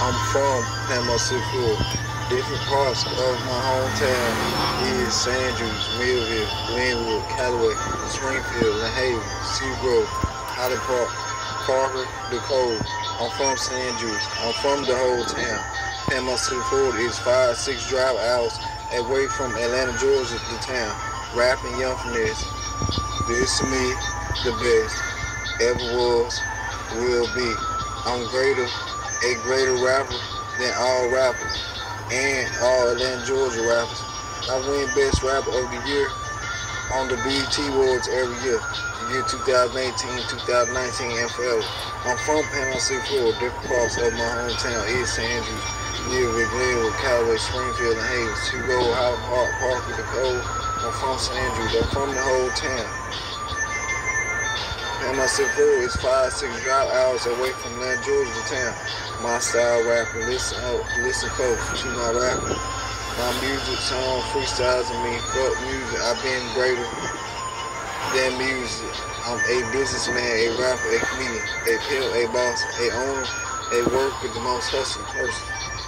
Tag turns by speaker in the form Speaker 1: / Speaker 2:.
Speaker 1: from Panama City, Florida. Different parts of my hometown is San Andrews, Millville, Glenwood, Callaway, Springfield, Lynn Haven, Seagrove, Highland Park, Parker, Dakota. I'm from San Andrews. I'm from the whole town. Florida is five, six drive hours away from Atlanta, Georgia, the town. Rapping young from this. This to me, the best ever was, will be. I'm greater, a greater rapper than all rappers and all Atlanta, Georgia rappers. I win Best Rapper of the Year on the BET Awards every year. Year 2018, 2019, and forever. I'm from Panama City, Florida. Different parts of my hometown East San Andrews, near Glenwood, Callaway, Springfield, and Hayes. Road, Howard Park, Parker, Dakota. I'm from San Andrews. I'm from the whole town. Panama City, Florida is five, six drive hours away from Atlanta, Georgia, town. My style rapper, listen out, listen close to my rapper. My music, song, freestyles, and me, fuck music. I've been greater than music. I'm a businessman, a rapper, a comedian, a pill, a boss, a owner, a worker, the most hustling person.